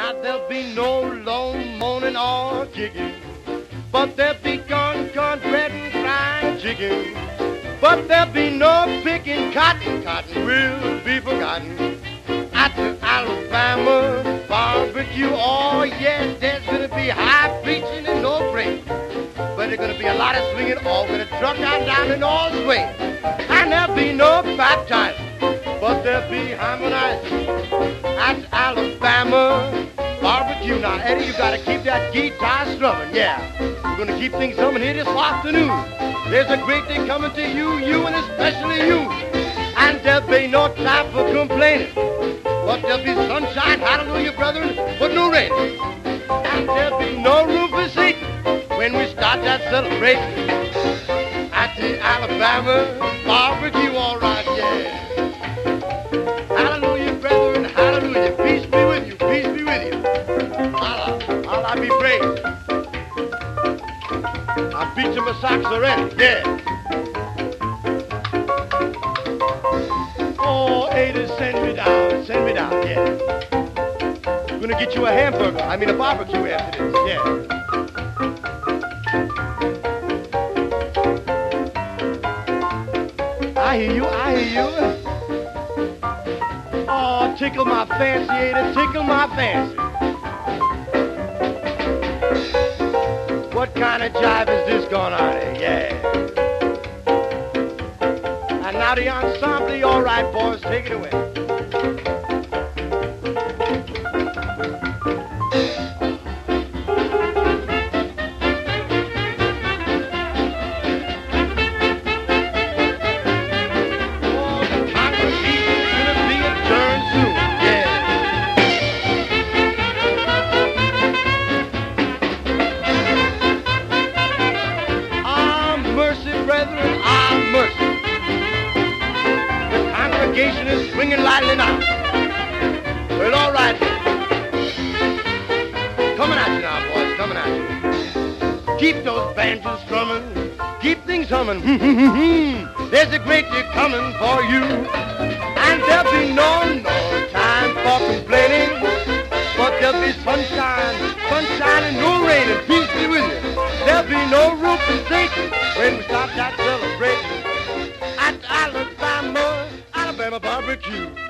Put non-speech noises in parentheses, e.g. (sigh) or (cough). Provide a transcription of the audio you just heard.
Now there'll be no long moaning or kicking, but there'll be gun, gun, bread and fried chicken. But there'll be no picking cotton, cotton will be forgotten. At the Alabama barbecue, oh yes, there's gonna be high preaching and no break. But there's gonna be a lot of swinging, all gonna truck out down and all swing. And there'll be no baptizing, but there'll be harmonizing. At Alabama barbecue, now Eddie, you gotta keep that guitar strumming, yeah. We're gonna keep things coming here this afternoon. There's a great day coming to you, you and especially you. And there'll be no time for complaining. But there'll be sunshine, hallelujah, brethren, but no rain. And there'll be no room for Satan when we start that celebration. At the Alabama barbecue, all right, Be praised. I beat you my socks already, yeah. Oh, Ada, send me down, send me down, yeah. I'm gonna get you a hamburger, I mean a barbecue after this, yeah. I hear you, I hear you. Oh, tickle my fancy, Ada, tickle my fancy. What kind of jive is this going on here? Yeah. And now the ensemble, all right, boys, take it away. Congregation is swinging lightly now. Well, all right. Coming at you now, boys, coming at you. Keep those banjos strumming. Keep things humming. (laughs) There's a great day coming for you. And there'll be no, no time for complaining. But there'll be sunshine, sunshine and no rain, and peace be with you. There'll be no room for Satan when we start barbecue.